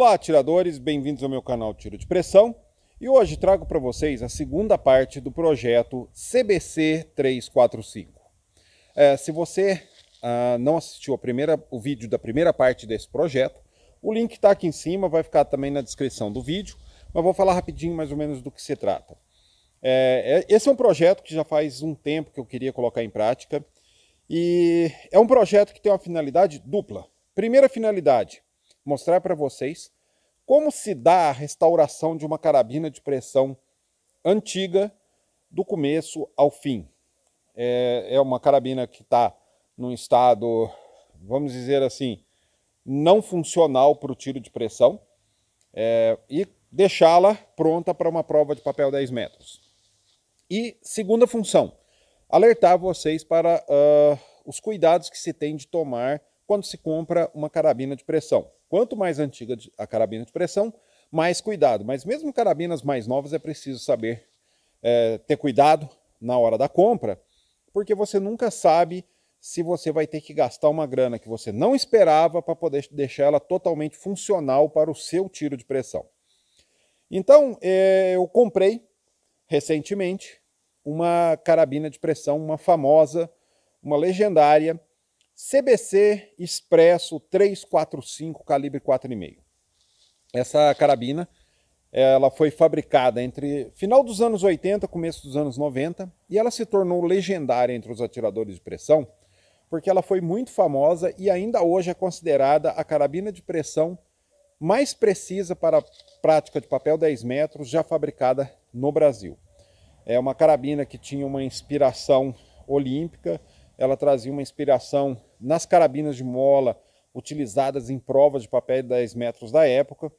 Olá, atiradores, bem-vindos ao meu canal Tiro de Pressão. E hoje trago para vocês a segunda parte do projeto CBC 345. É, se você ah, não assistiu primeira, o vídeo da primeira parte desse projeto, o link está aqui em cima, vai ficar também na descrição do vídeo, mas vou falar rapidinho mais ou menos do que se trata. É, é esse é um projeto que já faz um tempo que eu queria colocar em prática e é um projeto que tem uma finalidade dupla. Primeira finalidade, mostrar para vocês como se dá a restauração de uma carabina de pressão antiga do começo ao fim. É, é uma carabina que está num estado, vamos dizer assim, não funcional para o tiro de pressão é, e deixá-la pronta para uma prova de papel 10 metros. E segunda função, alertar vocês para uh, os cuidados que se tem de tomar quando se compra uma carabina de pressão. Quanto mais antiga a carabina de pressão, mais cuidado. Mas mesmo carabinas mais novas é preciso saber é, ter cuidado na hora da compra, porque você nunca sabe se você vai ter que gastar uma grana que você não esperava para poder deixar ela totalmente funcional para o seu tiro de pressão. Então, é, eu comprei recentemente uma carabina de pressão, uma famosa, uma legendária CBC Expresso 345 calibre 4,5. Essa carabina ela foi fabricada entre final dos anos 80 começo dos anos 90 e ela se tornou legendária entre os atiradores de pressão porque ela foi muito famosa e ainda hoje é considerada a carabina de pressão mais precisa para a prática de papel 10 metros já fabricada no Brasil. É uma carabina que tinha uma inspiração olímpica, ela trazia uma inspiração nas carabinas de mola utilizadas em provas de papel de 10 metros da época,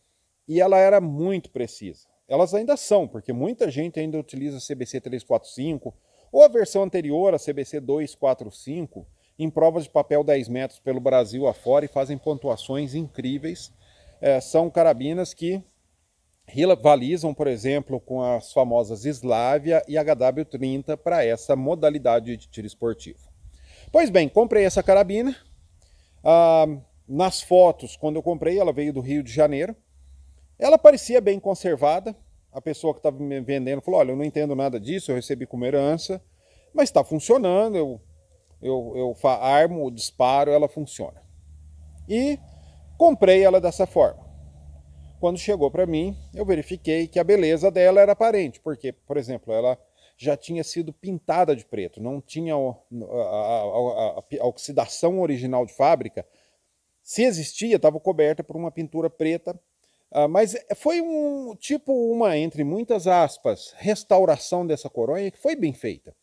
e ela era muito precisa. Elas ainda são, porque muita gente ainda utiliza a CBC 345 ou a versão anterior, a CBC 245, em provas de papel 10 metros pelo Brasil afora e fazem pontuações incríveis. É, são carabinas que rivalizam, por exemplo, com as famosas Slavia e HW30 para essa modalidade de tiro esportivo. Pois bem, comprei essa carabina. Ah, nas fotos, quando eu comprei, ela veio do Rio de Janeiro. Ela parecia bem conservada. A pessoa que estava me vendendo falou: Olha, eu não entendo nada disso, eu recebi como herança, mas está funcionando. Eu, eu, eu armo disparo, ela funciona. E comprei ela dessa forma. Quando chegou para mim, eu verifiquei que a beleza dela era aparente, porque, por exemplo, ela já tinha sido pintada de preto, não tinha a, a, a, a oxidação original de fábrica. Se existia, estava coberta por uma pintura preta, uh, mas foi um tipo uma, entre muitas aspas, restauração dessa coronha que foi bem feita.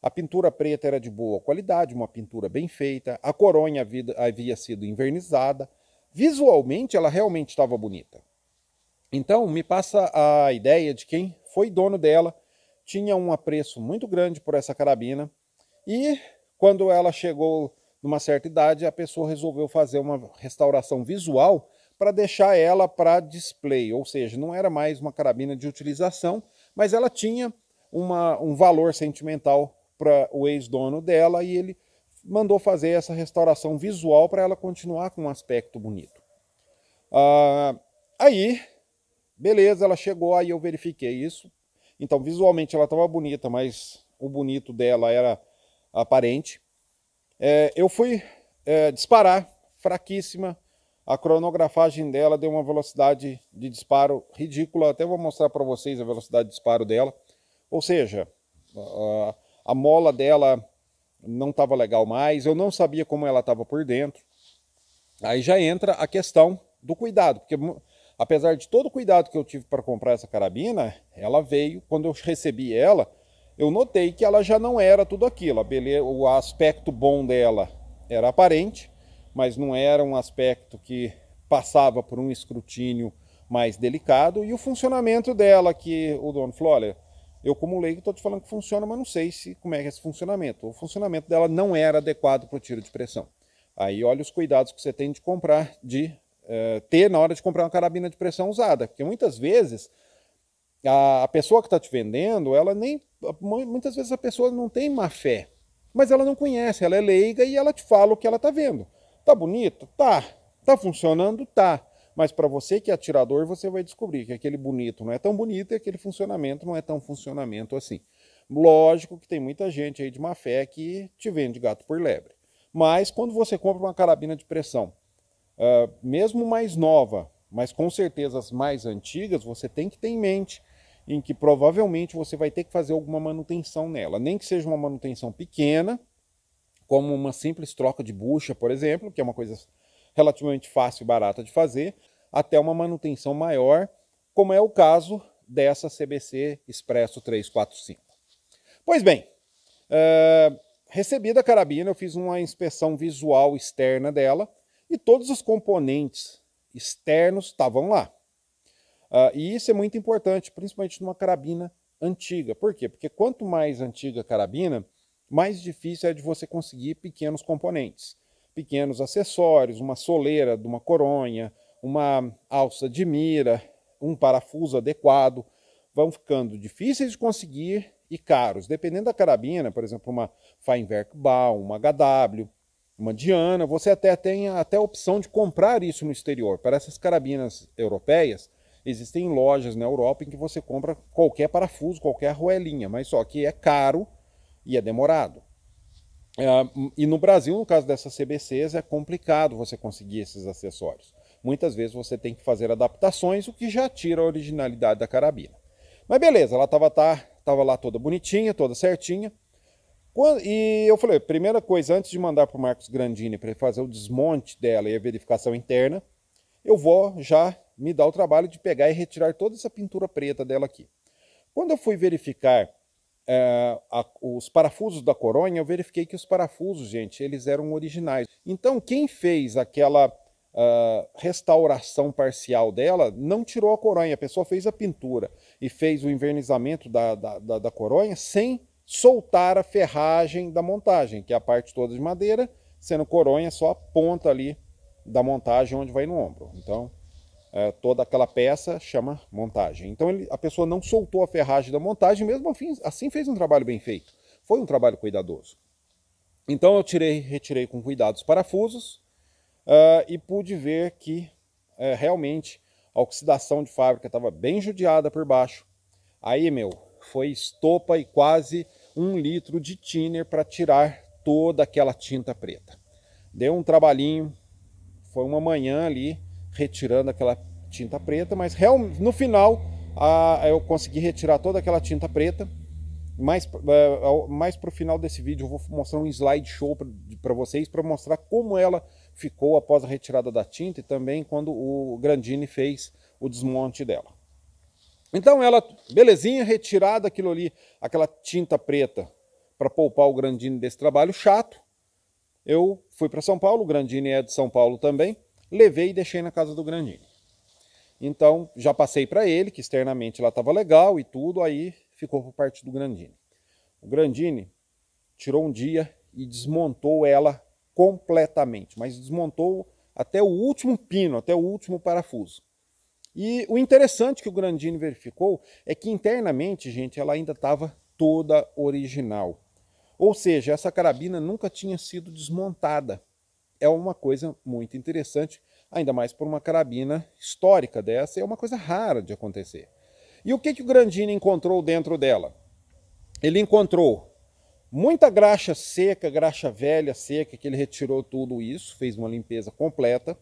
A pintura preta era de boa qualidade, uma pintura bem feita, a coronha havia, havia sido invernizada, visualmente ela realmente estava bonita. Então, me passa a ideia de quem foi dono dela tinha um apreço muito grande por essa carabina. E quando ela chegou numa certa idade, a pessoa resolveu fazer uma restauração visual para deixar ela para display, ou seja, não era mais uma carabina de utilização, mas ela tinha uma, um valor sentimental para o ex-dono dela e ele mandou fazer essa restauração visual para ela continuar com um aspecto bonito. Ah, aí, beleza, ela chegou, aí eu verifiquei isso, então, visualmente ela estava bonita, mas o bonito dela era aparente. É, eu fui é, disparar, fraquíssima. A cronografagem dela deu uma velocidade de disparo ridícula. Até vou mostrar para vocês a velocidade de disparo dela. Ou seja, a, a mola dela não estava legal mais. Eu não sabia como ela estava por dentro. Aí já entra a questão do cuidado, porque apesar de todo o cuidado que eu tive para comprar essa carabina, ela veio, quando eu recebi ela, eu notei que ela já não era tudo aquilo. Beleza, o aspecto bom dela era aparente, mas não era um aspecto que passava por um escrutínio mais delicado. E o funcionamento dela, que o dono falou, olha, eu como leigo estou te falando que funciona, mas não sei se como é é esse funcionamento. O funcionamento dela não era adequado para o tiro de pressão. Aí olha os cuidados que você tem de comprar, de é, ter na hora de comprar uma carabina de pressão usada, porque muitas vezes a, a pessoa que está te vendendo, ela nem muitas vezes a pessoa não tem má fé, mas ela não conhece, ela é leiga e ela te fala o que ela está vendo. Tá bonito? Tá. Tá funcionando? Tá. Mas para você que é atirador, você vai descobrir que aquele bonito não é tão bonito e aquele funcionamento não é tão funcionamento assim. Lógico que tem muita gente aí de má fé que te vende gato por lebre. Mas quando você compra uma carabina de pressão, uh, mesmo mais nova, mas com certeza as mais antigas, você tem que ter em mente em que provavelmente você vai ter que fazer alguma manutenção nela. Nem que seja uma manutenção pequena, como uma simples troca de bucha, por exemplo, que é uma coisa relativamente fácil e barata de fazer, até uma manutenção maior, como é o caso dessa CBC Expresso 345. Pois bem, uh, recebida a carabina, eu fiz uma inspeção visual externa dela e todos os componentes externos estavam lá. Uh, e isso é muito importante, principalmente numa carabina antiga. Por quê? Porque quanto mais antiga a carabina, mais difícil é de você conseguir pequenos componentes. Pequenos acessórios, uma soleira de uma coronha, uma alça de mira, um parafuso adequado, vão ficando difíceis de conseguir e caros. Dependendo da carabina, por exemplo, uma Feinwerk Bau, uma HW, uma Diana, você até tem até a opção de comprar isso no exterior. Para essas carabinas europeias, existem lojas na Europa em que você compra qualquer parafuso, qualquer arruelinha, mas só que é caro e é demorado. É, e no Brasil, no caso dessas CBCs, é complicado você conseguir esses acessórios. Muitas vezes você tem que fazer adaptações, o que já tira a originalidade da carabina. Mas beleza, ela estava tá, tava lá toda bonitinha, toda certinha. E eu falei, primeira coisa, antes de mandar para o Marcos Grandini para ele fazer o desmonte dela e a verificação interna, eu vou já me dar o trabalho de pegar e retirar toda essa pintura preta dela aqui. Quando eu fui verificar é, a, os parafusos da coronha, eu verifiquei que os parafusos, gente, eles eram originais. Então, quem fez aquela uh, restauração parcial dela não tirou a coronha, a pessoa fez a pintura e fez o invernizamento da, da, da, da coronha sem soltar a ferragem da montagem, que é a parte toda de madeira, sendo coronha só a ponta ali da montagem onde vai no ombro. Então, é, toda aquela peça chama montagem. Então ele, a pessoa não soltou a ferragem da montagem, mesmo assim, assim fez um trabalho bem feito. Foi um trabalho cuidadoso. Então eu tirei, retirei com cuidado os parafusos uh, e pude ver que uh, realmente a oxidação de fábrica estava bem judiada por baixo. Aí, meu, foi estopa e quase um litro de thinner para tirar toda aquela tinta preta. Deu um trabalhinho, foi uma manhã ali retirando aquela tinta preta, mas real, no final a, eu consegui retirar toda aquela tinta preta. Mais, uh, mais para o final desse vídeo eu vou mostrar um slide show para vocês para mostrar como ela ficou após a retirada da tinta e também quando o Grandini fez o desmonte dela. Então ela, belezinha, retirada aquilo ali, aquela tinta preta para poupar o Grandini desse trabalho chato. Eu fui para São Paulo, o Grandini é de São Paulo também levei e deixei na casa do Grandini. Então, já passei para ele, que externamente lá estava legal e tudo, aí ficou por parte do Grandini. O Grandini tirou um dia e desmontou ela completamente, mas desmontou até o último pino, até o último parafuso. E o interessante que o Grandini verificou é que internamente, gente, ela ainda estava toda original. Ou seja, essa carabina nunca tinha sido desmontada é uma coisa muito interessante, ainda mais por uma carabina histórica dessa, é uma coisa rara de acontecer. E o que, que o Grandini encontrou dentro dela? Ele encontrou muita graxa seca, graxa velha, seca, que ele retirou tudo isso, fez uma limpeza completa.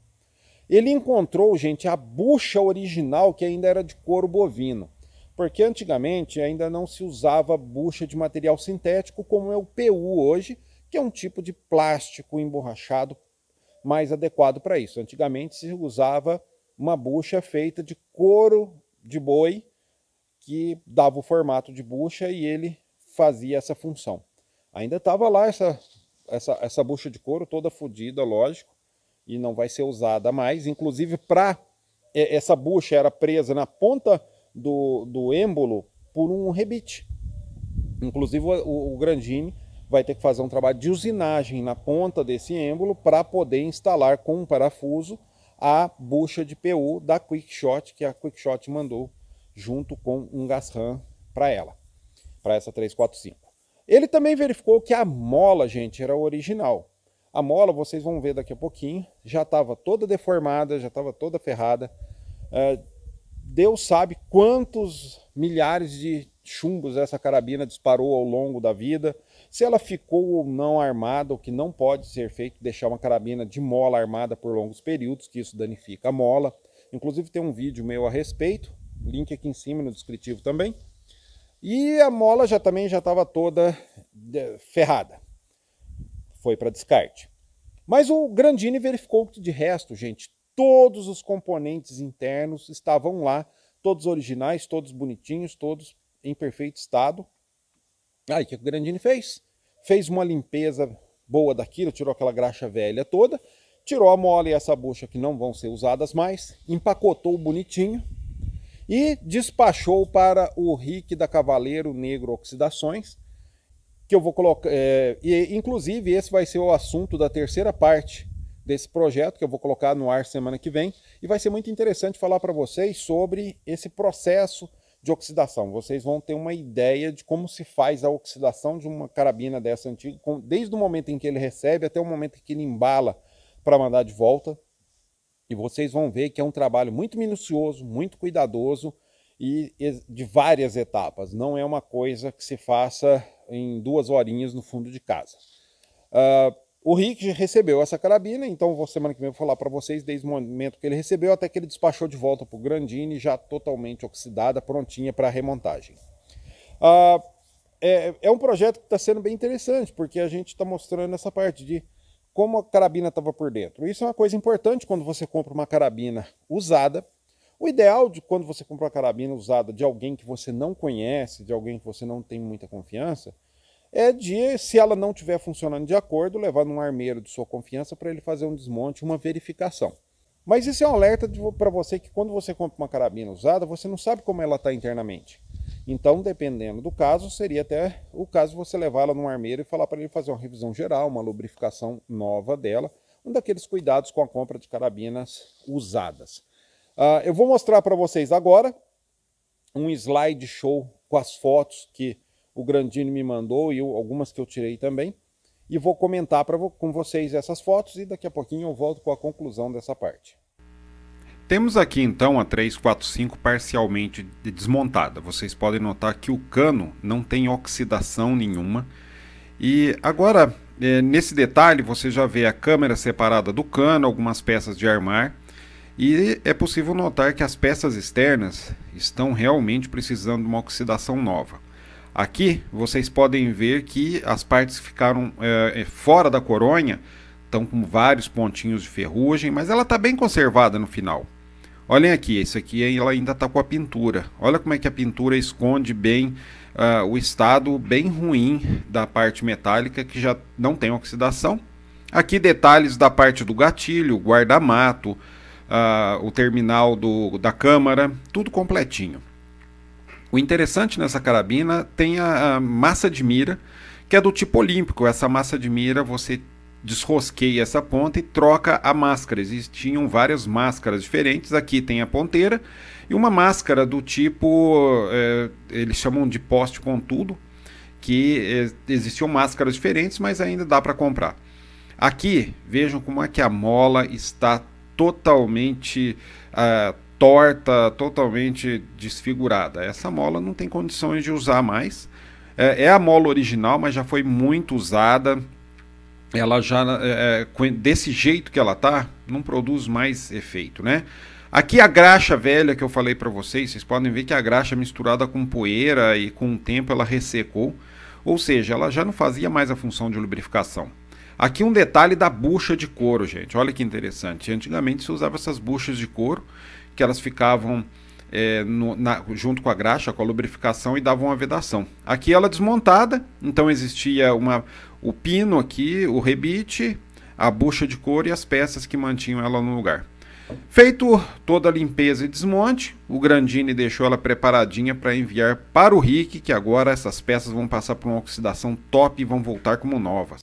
Ele encontrou, gente, a bucha original que ainda era de couro bovino. Porque antigamente ainda não se usava bucha de material sintético como é o PU hoje, que é um tipo de plástico emborrachado mais adequado para isso. Antigamente se usava uma bucha feita de couro de boi que dava o formato de bucha e ele fazia essa função. Ainda estava lá essa, essa, essa bucha de couro toda fodida, lógico, e não vai ser usada mais. Inclusive, para essa bucha era presa na ponta do, do êmbolo por um rebite. Inclusive, o, o Grandini vai ter que fazer um trabalho de usinagem na ponta desse êmbolo para poder instalar com um parafuso a bucha de PU da Quickshot, que a Quickshot mandou junto com um gas ram para ela, para essa 345. Ele também verificou que a mola, gente, era original. A mola, vocês vão ver daqui a pouquinho, já estava toda deformada, já estava toda ferrada. É, Deus sabe quantos milhares de chumbos essa carabina disparou ao longo da vida, se ela ficou ou não armada, o que não pode ser feito, deixar uma carabina de mola armada por longos períodos, que isso danifica a mola. Inclusive tem um vídeo meu a respeito, link aqui em cima no descritivo também. E a mola já também já estava toda ferrada. Foi para descarte. Mas o Grandini verificou que de resto, gente, todos os componentes internos estavam lá, todos originais, todos bonitinhos, todos em perfeito estado. Aí o que o Grandini fez? Fez uma limpeza boa daquilo, tirou aquela graxa velha toda, tirou a mola e essa bucha que não vão ser usadas mais, empacotou bonitinho e despachou para o RIC da Cavaleiro Negro Oxidações, que eu vou colocar, é, e inclusive esse vai ser o assunto da terceira parte desse projeto que eu vou colocar no ar semana que vem e vai ser muito interessante falar para vocês sobre esse processo de oxidação. Vocês vão ter uma ideia de como se faz a oxidação de uma carabina dessa antiga, desde o momento em que ele recebe até o momento em que ele embala para mandar de volta. E vocês vão ver que é um trabalho muito minucioso, muito cuidadoso e de várias etapas. Não é uma coisa que se faça em duas horinhas no fundo de casa. Uh, o Rick recebeu essa carabina, então vou, semana que vem vou falar para vocês desde o momento que ele recebeu até que ele despachou de volta para o Grandini, já totalmente oxidada, prontinha para remontagem. Ah, é, é, um projeto que está sendo bem interessante, porque a gente está mostrando essa parte de como a carabina estava por dentro. Isso é uma coisa importante quando você compra uma carabina usada. O ideal de quando você compra uma carabina usada de alguém que você não conhece, de alguém que você não tem muita confiança, é de, se ela não estiver funcionando de acordo, levar num armeiro de sua confiança para ele fazer um desmonte, uma verificação. Mas isso é um alerta para você que quando você compra uma carabina usada, você não sabe como ela está internamente. Então, dependendo do caso, seria até o caso você levá-la num armeiro e falar para ele fazer uma revisão geral, uma lubrificação nova dela, um daqueles cuidados com a compra de carabinas usadas. Uh, eu vou mostrar para vocês agora um slide show com as fotos que o Grandini me mandou e eu, algumas que eu tirei também. E vou comentar pra, com vocês essas fotos e daqui a pouquinho eu volto com a conclusão dessa parte. Temos aqui então a 345 parcialmente desmontada. Vocês podem notar que o cano não tem oxidação nenhuma. E agora, é, nesse detalhe, você já vê a câmera separada do cano, algumas peças de armar. E é possível notar que as peças externas estão realmente precisando de uma oxidação nova. Aqui vocês podem ver que as partes que ficaram é, fora da coronha estão com vários pontinhos de ferrugem, mas ela está bem conservada no final. Olhem aqui, esse aqui ela ainda está com a pintura. Olha como é que a pintura esconde bem uh, o estado bem ruim da parte metálica que já não tem oxidação. Aqui detalhes da parte do gatilho, guarda-mato, uh, o terminal do, da câmara, tudo completinho. O interessante nessa carabina tem a, a massa de mira, que é do tipo olímpico. Essa massa de mira você desrosqueia essa ponta e troca a máscara. Existiam várias máscaras diferentes. Aqui tem a ponteira e uma máscara do tipo, é, eles chamam de poste pontudo, que é, existiam máscaras diferentes, mas ainda dá para comprar. Aqui, vejam como é que a mola está totalmente uh, torta, totalmente desfigurada. Essa mola não tem condições de usar mais. É, é a mola original, mas já foi muito usada. Ela já, é, é desse jeito que ela tá, não produz mais efeito, né? Aqui a graxa velha que eu falei para vocês, vocês podem ver que a graxa misturada com poeira e com o tempo ela ressecou, ou seja, ela já não fazia mais a função de lubrificação. Aqui um detalhe da bucha de couro, gente. Olha que interessante. Antigamente se usava essas buchas de couro que elas ficavam é, no, na, junto com a graxa, com a lubrificação e davam uma vedação. Aqui ela desmontada, então existia uma, o pino aqui, o rebite, a bucha de couro e as peças que mantinham ela no lugar. Feito toda a limpeza e desmonte, o Grandini deixou ela preparadinha para enviar para o Rick, que agora essas peças vão passar por uma oxidação top e vão voltar como novas.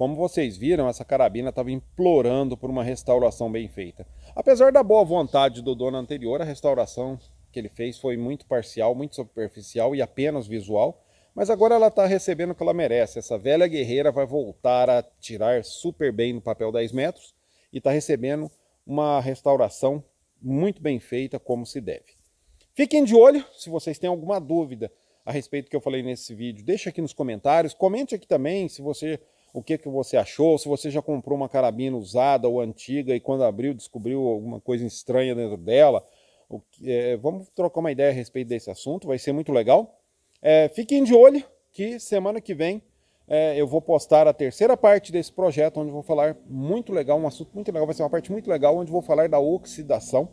Como vocês viram, essa carabina estava implorando por uma restauração bem feita. Apesar da boa vontade do dono anterior, a restauração que ele fez foi muito parcial, muito superficial e apenas visual, Mas agora ela está recebendo o que ela merece. Essa velha guerreira vai voltar a tirar super bem no papel 10 metros e está recebendo uma restauração muito bem feita, como se deve. Fiquem de olho, se vocês têm alguma dúvida a respeito do que eu falei nesse vídeo, deixa aqui nos comentários, comente aqui também se você o que, que você achou, se você já comprou uma carabina usada ou antiga e quando abriu descobriu alguma coisa estranha dentro dela. O, é, vamos trocar uma ideia a respeito desse assunto, vai ser muito legal. É, fiquem de olho que semana que vem é, eu vou postar a terceira parte desse projeto, onde vou falar muito legal, um assunto muito legal, vai ser uma parte muito legal, onde vou falar da oxidação.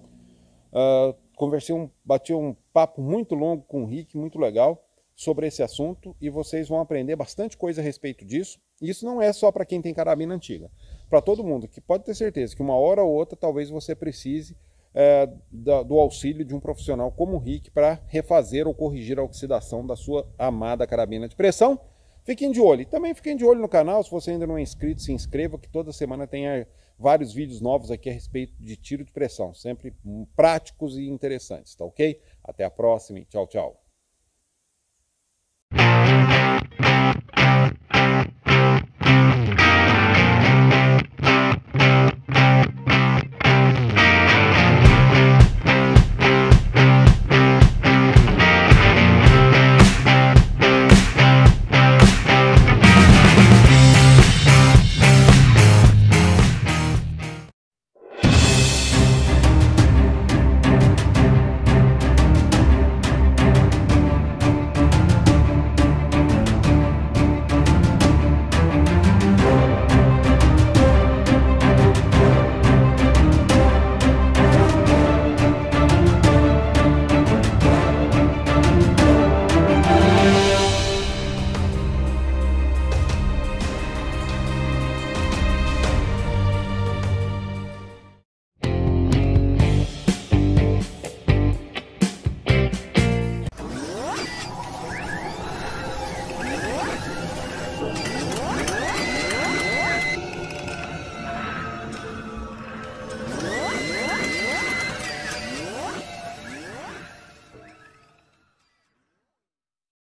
Uh, conversei um, bati um papo muito longo com o Rick, muito legal, sobre esse assunto, e vocês vão aprender bastante coisa a respeito disso. Isso não é só para quem tem carabina antiga, para todo mundo, que pode ter certeza que uma hora ou outra talvez você precise é, do auxílio de um profissional como o Rick para refazer ou corrigir a oxidação da sua amada carabina de pressão. Fiquem de olho. E também fiquem de olho no canal, se você ainda não é inscrito, se inscreva, que toda semana tem é, vários vídeos novos aqui a respeito de tiro de pressão, sempre práticos e interessantes, tá ok? Até a próxima e tchau, tchau.